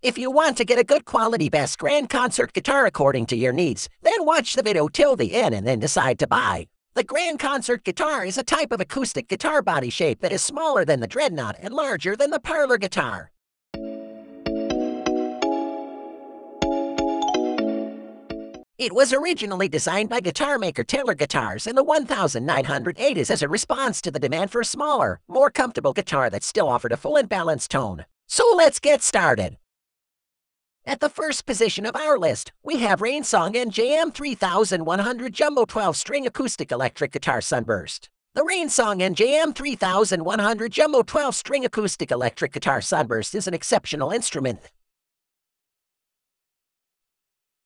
If you want to get a good quality bass grand concert guitar according to your needs, then watch the video till the end and then decide to buy. The grand concert guitar is a type of acoustic guitar body shape that is smaller than the dreadnought and larger than the parlor guitar. It was originally designed by guitar maker Taylor Guitars in the 1980s as a response to the demand for a smaller, more comfortable guitar that still offered a full and balanced tone. So let's get started. At the first position of our list, we have Rainsong NJM 3100 Jumbo 12-string acoustic electric guitar Sunburst. The Rainsong NJM 3100 Jumbo 12-string acoustic electric guitar Sunburst is an exceptional instrument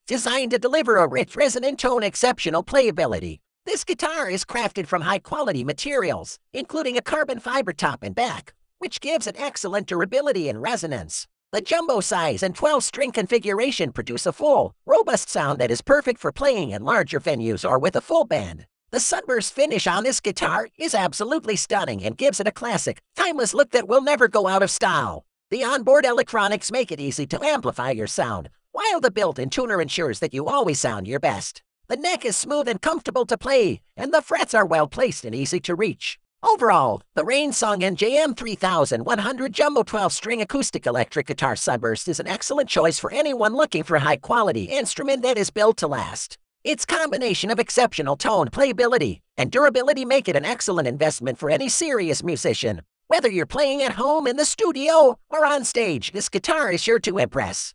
designed to deliver a rich, resonant tone exceptional playability. This guitar is crafted from high-quality materials, including a carbon fiber top and back, which gives it excellent durability and resonance. The jumbo size and 12-string configuration produce a full, robust sound that is perfect for playing in larger venues or with a full band. The sunburst finish on this guitar is absolutely stunning and gives it a classic, timeless look that will never go out of style. The onboard electronics make it easy to amplify your sound, while the built-in tuner ensures that you always sound your best. The neck is smooth and comfortable to play, and the frets are well placed and easy to reach. Overall, the Rain Song NJM 3100 Jumbo 12-string acoustic electric guitar Sunburst is an excellent choice for anyone looking for a high-quality instrument that is built to last. Its combination of exceptional tone, playability, and durability make it an excellent investment for any serious musician. Whether you're playing at home, in the studio, or on stage, this guitar is sure to impress.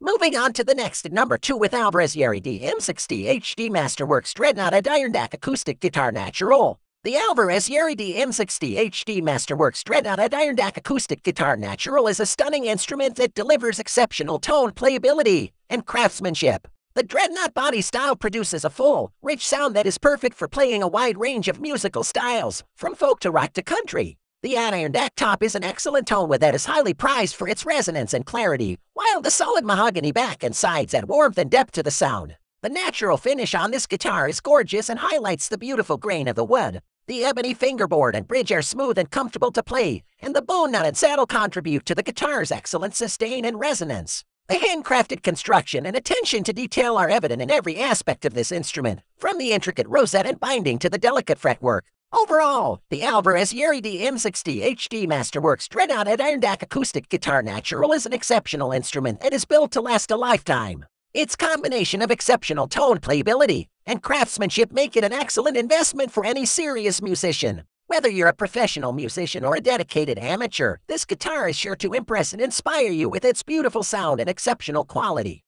Moving on to the next at number 2 with Alvarez Yairi DM60 HD Masterworks Dreadnought Adirondack Acoustic Guitar Natural. The Alvarez Yairi DM60 HD Masterworks Dreadnought Iron Adirondack Acoustic Guitar Natural is a stunning instrument that delivers exceptional tone, playability, and craftsmanship. The Dreadnought body style produces a full, rich sound that is perfect for playing a wide range of musical styles, from folk to rock to country. The Adirondack top is an excellent tonewood that is highly prized for its resonance and clarity, while the solid mahogany back and sides add warmth and depth to the sound. The natural finish on this guitar is gorgeous and highlights the beautiful grain of the wood. The ebony fingerboard and bridge are smooth and comfortable to play, and the bone nut and saddle contribute to the guitar's excellent sustain and resonance. The handcrafted construction and attention to detail are evident in every aspect of this instrument, from the intricate rosette and binding to the delicate fretwork. Overall, the Alvarez Yairi DM60 HD Masterworks Dreadnought Adirondack Acoustic Guitar Natural is an exceptional instrument that is built to last a lifetime. Its combination of exceptional tone playability and craftsmanship make it an excellent investment for any serious musician. Whether you're a professional musician or a dedicated amateur, this guitar is sure to impress and inspire you with its beautiful sound and exceptional quality.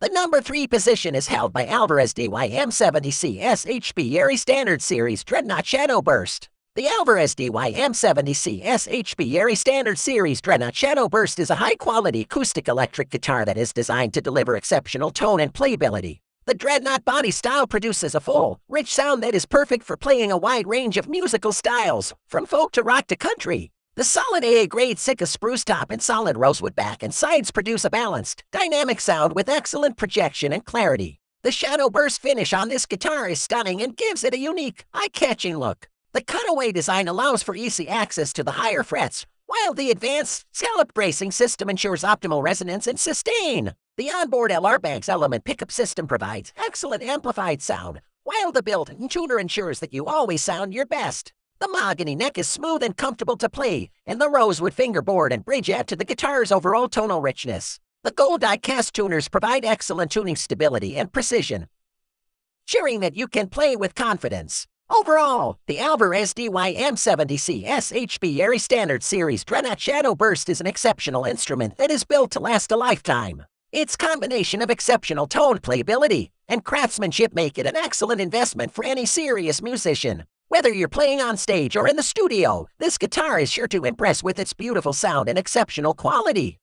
The number 3 position is held by Alvarez DYM70C SHB Yairi Standard Series Dreadnought Shadow Burst. The Alvarez DYM70C SHB Standard Series Dreadnought Shadow Burst is a high-quality acoustic electric guitar that is designed to deliver exceptional tone and playability. The Dreadnought body style produces a full, rich sound that is perfect for playing a wide range of musical styles, from folk to rock to country. The solid AA grade Sitka spruce top and solid rosewood back and sides produce a balanced, dynamic sound with excellent projection and clarity. The shadow burst finish on this guitar is stunning and gives it a unique, eye-catching look. The cutaway design allows for easy access to the higher frets, while the advanced scallop bracing system ensures optimal resonance and sustain. The onboard LR Baggs element pickup system provides excellent amplified sound, while the built-in tuner ensures that you always sound your best. The mahogany neck is smooth and comfortable to play, and the rosewood fingerboard and bridge add to the guitar's overall tonal richness. The gold die-cast tuners provide excellent tuning stability and precision, ensuring that you can play with confidence. Overall, the Alvarez DYM70C SHB Yairi Standard Series Dreadnought Shadow Burst is an exceptional instrument that is built to last a lifetime. Its combination of exceptional tone playability and craftsmanship make it an excellent investment for any serious musician. Whether you're playing on stage or in the studio, this guitar is sure to impress with its beautiful sound and exceptional quality.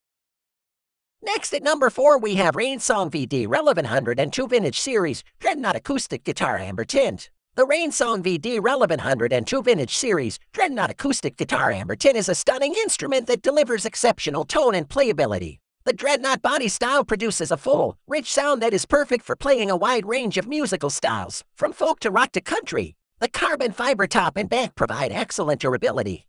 Next at number 4 we have Rainsong VD Relevant 102 Vintage Series Dreadnought Acoustic Guitar Amber Tint. The Rainsong VD Relevant 102 Vintage Series Dreadnought Acoustic Guitar Amber Tint is a stunning instrument that delivers exceptional tone and playability. The Dreadnought body style produces a full, rich sound that is perfect for playing a wide range of musical styles, from folk to rock to country. The carbon fiber top and back provide excellent durability,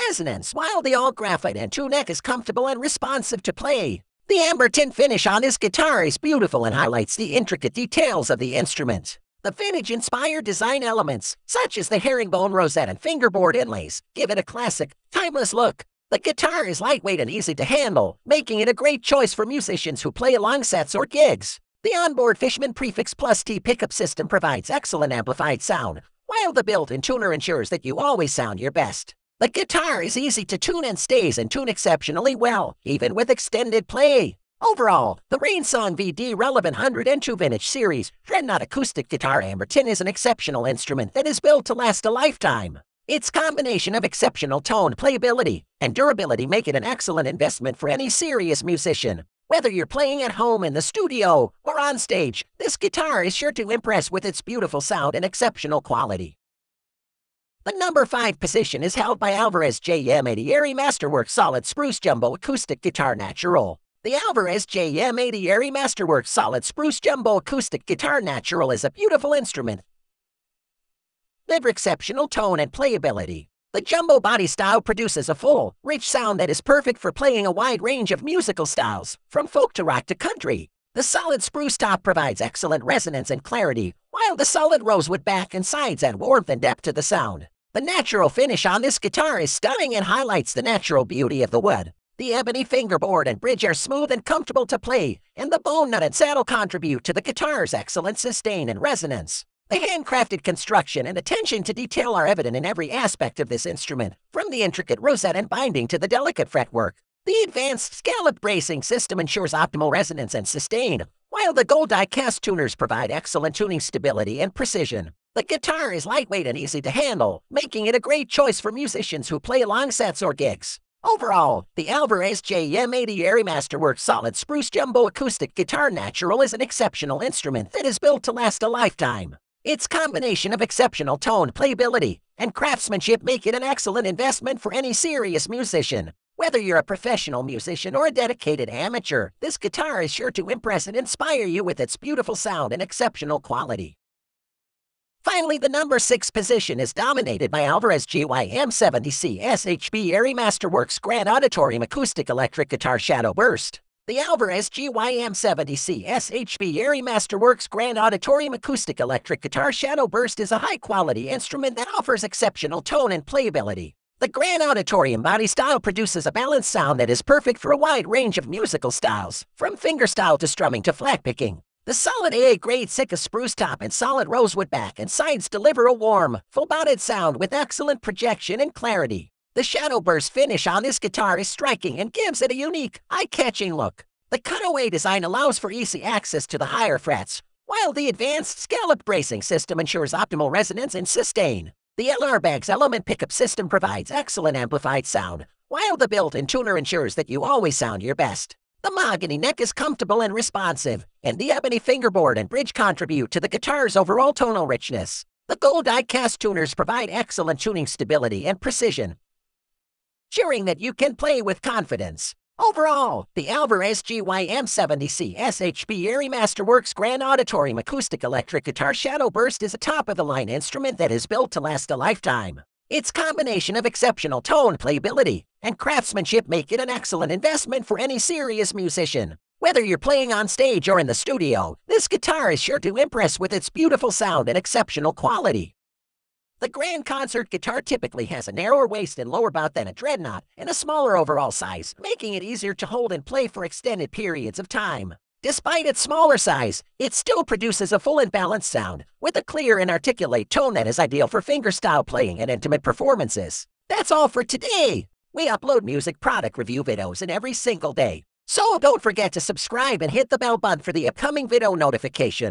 resonance, while the all graphite and true neck is comfortable and responsive to play. The amber tint finish on this guitar is beautiful and highlights the intricate details of the instrument. The vintage-inspired design elements, such as the herringbone rosette and fingerboard inlays, give it a classic, timeless look. The guitar is lightweight and easy to handle, making it a great choice for musicians who play along sets or gigs. The onboard Fishman Prefix Plus T pickup system provides excellent amplified sound, while the built-in tuner ensures that you always sound your best. The guitar is easy to tune and stays in tune exceptionally well, even with extended play. Overall, the Rainsong VD Relevant 102 Vintage Series Dreadnought Acoustic Guitar Amber Tin is an exceptional instrument that is built to last a lifetime. Its combination of exceptional tone, playability, and durability make it an excellent investment for any serious musician. Whether you're playing at home in the studio or on stage, this guitar is sure to impress with its beautiful sound and exceptional quality. The number 5 position is held by Alvarez JM80 Masterwork Solid Spruce Jumbo Acoustic Guitar Natural. The Alvarez JM80 Yairi Masterworks Solid Spruce Jumbo Acoustic Guitar Natural is a beautiful instrument. With exceptional tone and playability, the jumbo body style produces a full, rich sound that is perfect for playing a wide range of musical styles, from folk to rock to country. The solid spruce top provides excellent resonance and clarity, while the solid rosewood back and sides add warmth and depth to the sound. The natural finish on this guitar is stunning and highlights the natural beauty of the wood. The ebony fingerboard and bridge are smooth and comfortable to play, and the bone nut and saddle contribute to the guitar's excellent sustain and resonance. The handcrafted construction and attention to detail are evident in every aspect of this instrument, from the intricate rosette and binding to the delicate fretwork. The advanced scallop bracing system ensures optimal resonance and sustain, while the gold die cast tuners provide excellent tuning stability and precision. The guitar is lightweight and easy to handle, making it a great choice for musicians who play long sets or gigs. Overall, the Alvarez JM80 Yairi Masterworks Solid Spruce Jumbo Acoustic Guitar Natural is an exceptional instrument that is built to last a lifetime. Its combination of exceptional tone, playability, and craftsmanship make it an excellent investment for any serious musician. Whether you're a professional musician or a dedicated amateur, this guitar is sure to impress and inspire you with its beautiful sound and exceptional quality. Finally, the number 6 position is dominated by Alvarez GYM70C SHB Yairi Masterworks Grand Auditorium Acoustic Electric Guitar Shadow Burst. The Alvarez GYM70C SHB Yairi Masterworks Grand Auditorium Acoustic Electric Guitar Shadow Burst is a high-quality instrument that offers exceptional tone and playability. The Grand Auditorium body style produces a balanced sound that is perfect for a wide range of musical styles, from fingerstyle to strumming to flat picking. The solid AA grade Sitka spruce top and solid rosewood back and sides deliver a warm, full-bodied sound with excellent projection and clarity. The shadow burst finish on this guitar is striking and gives it a unique, eye-catching look. The cutaway design allows for easy access to the higher frets, while the advanced scallop bracing system ensures optimal resonance and sustain. The LR Baggs element pickup system provides excellent amplified sound, while the built-in tuner ensures that you always sound your best. The mahogany neck is comfortable and responsive, and the ebony fingerboard and bridge contribute to the guitar's overall tonal richness. The gold die-cast tuners provide excellent tuning stability and precision, ensuring that you can play with confidence. Overall, the Alvarez GYM70C SHB Yairi Masterworks Grand Auditorium Acoustic Electric Guitar Shadow Burst is a top-of-the-line instrument that is built to last a lifetime. Its combination of exceptional tone, playability, and craftsmanship make it an excellent investment for any serious musician. Whether you're playing on stage or in the studio, this guitar is sure to impress with its beautiful sound and exceptional quality. The Grand Concert guitar typically has a narrower waist and lower bout than a Dreadnought, and a smaller overall size, making it easier to hold and play for extended periods of time. Despite its smaller size, it still produces a full and balanced sound, with a clear and articulate tone that is ideal for fingerstyle playing and intimate performances. That's all for today! We upload music product review videos in every single day, so don't forget to subscribe and hit the bell button for the upcoming video notification.